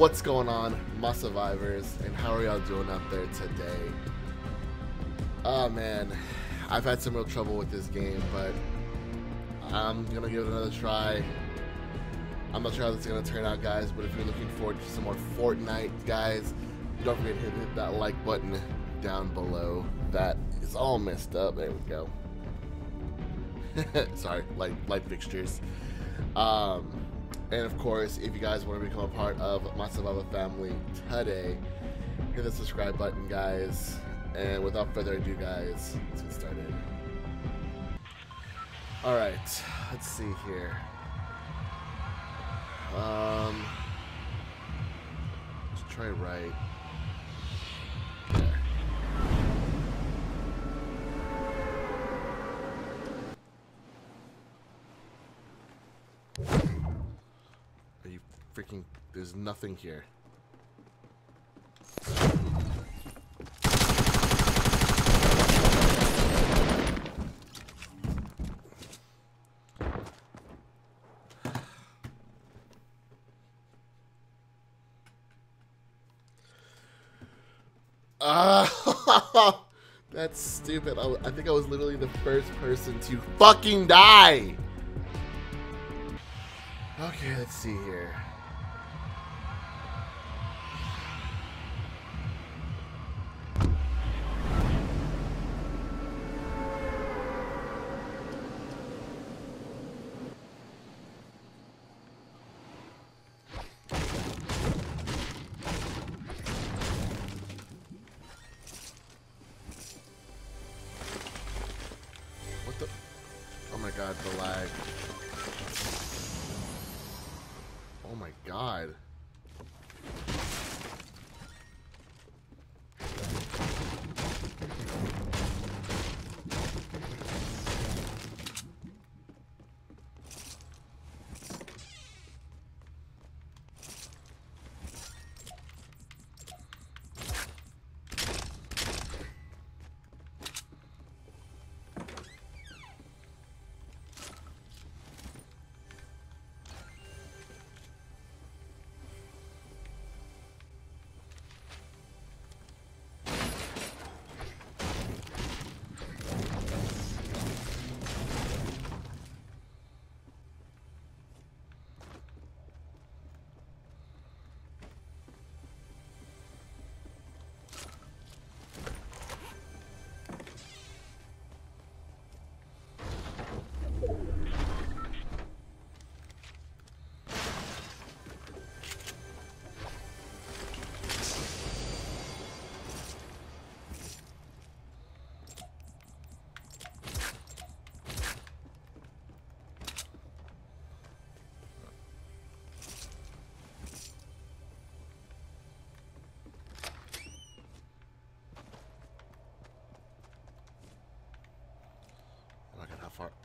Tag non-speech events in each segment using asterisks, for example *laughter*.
What's going on, my survivors, and how are y'all doing out there today? Oh man, I've had some real trouble with this game, but I'm gonna give it another try. I'm not sure how this is gonna turn out, guys, but if you're looking forward to some more Fortnite, guys, don't forget to hit that like button down below. That is all messed up. There we go. *laughs* Sorry, light light fixtures. Um, and of course, if you guys want to become a part of my survival family today, hit the subscribe button, guys. And without further ado, guys, let's get started. All right, let's see here. Um, let's try right. There. Are you freaking? There's nothing here. Ah, *laughs* that's stupid. I, I think I was literally the first person to fucking die. Okay, let's see here. What the? Oh my god, the lag. My god.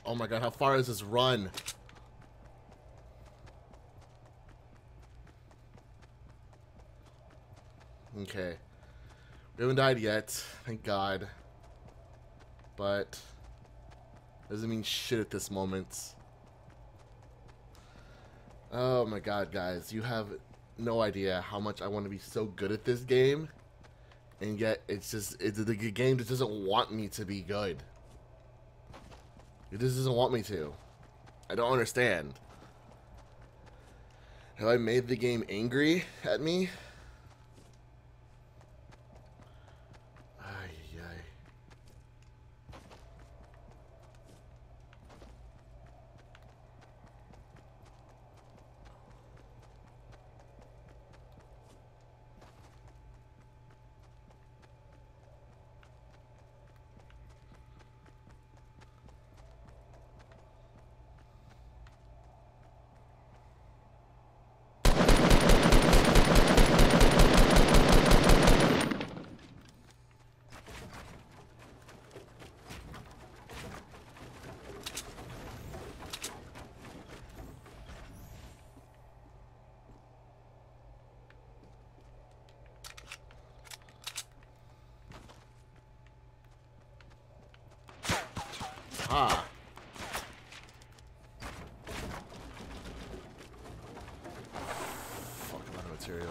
Oh my god, how far is this run? Okay. We haven't died yet, thank god. But doesn't mean shit at this moment. Oh my god, guys, you have no idea how much I want to be so good at this game. And yet, it's just, it, the game just doesn't want me to be good. It just doesn't want me to. I don't understand. Have I made the game angry at me?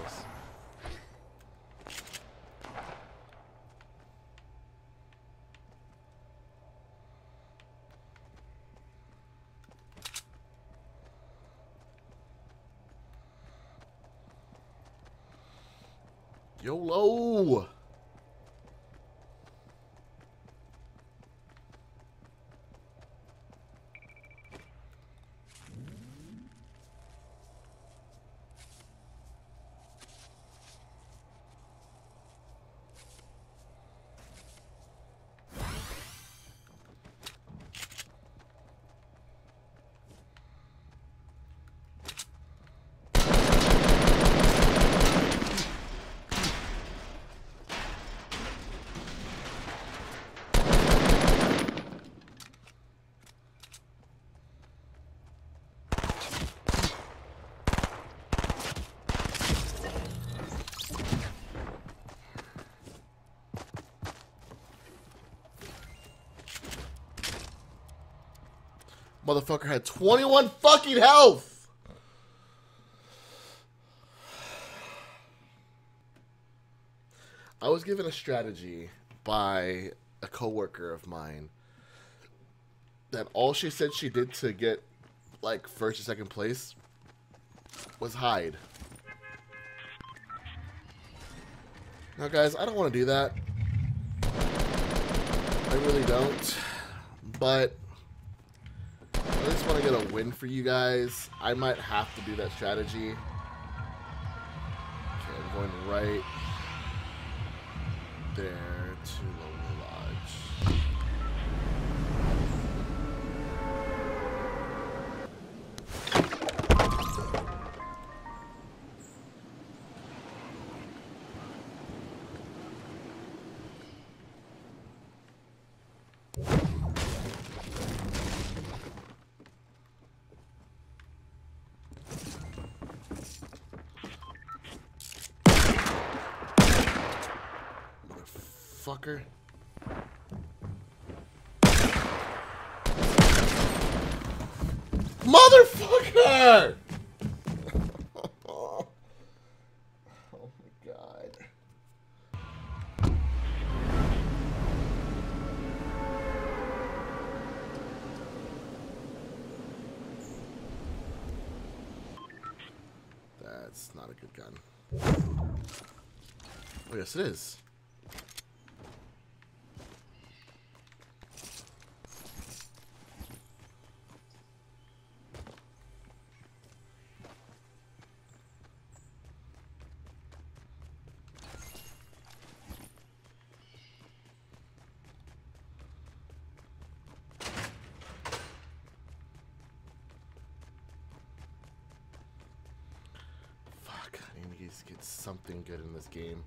Materials. YOLO! Motherfucker had 21 fucking health! I was given a strategy by a coworker of mine that all she said she did to get like first or second place was hide. Now guys, I don't want to do that. I really don't. But just want to get a win for you guys. I might have to do that strategy. Okay, I'm going right there to Motherfucker. Motherfucker! oh my god. That's not a good gun. Oh, yes, it is. To get something good in this game.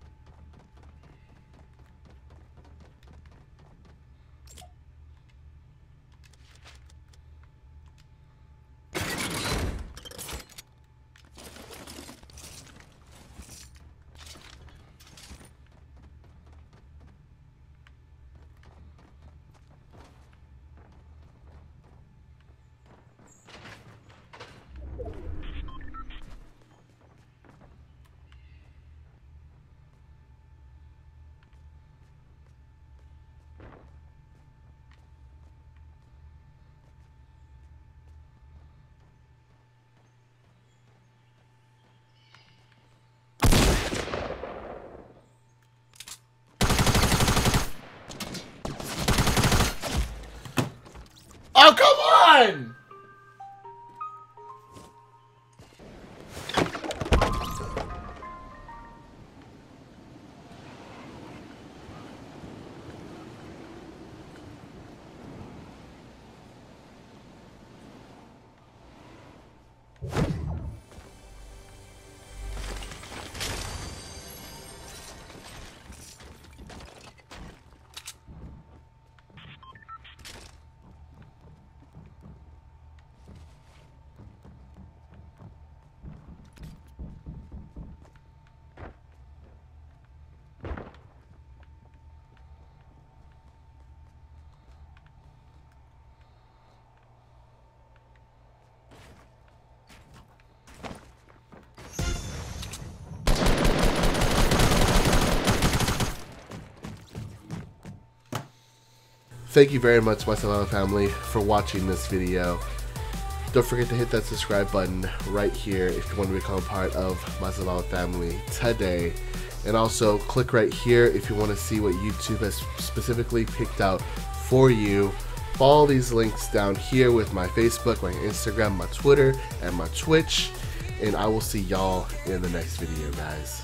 Come on! Thank you very much, my family, for watching this video. Don't forget to hit that subscribe button right here if you want to become a part of my family today. And also click right here if you want to see what YouTube has specifically picked out for you. Follow these links down here with my Facebook, my Instagram, my Twitter, and my Twitch. And I will see y'all in the next video, guys.